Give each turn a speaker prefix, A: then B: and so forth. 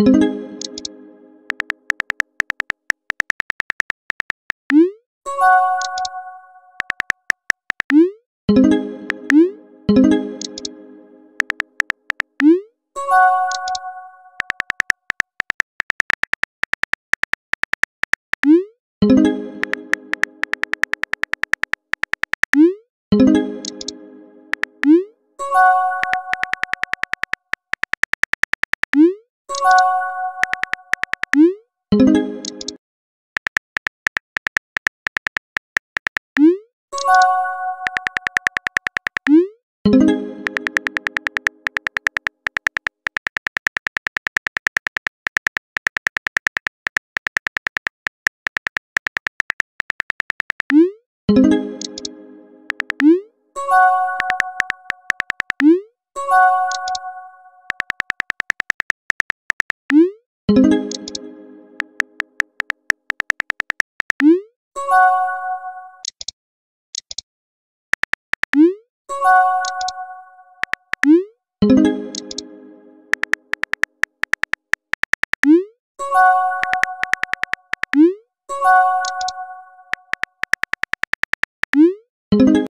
A: thank you thank you you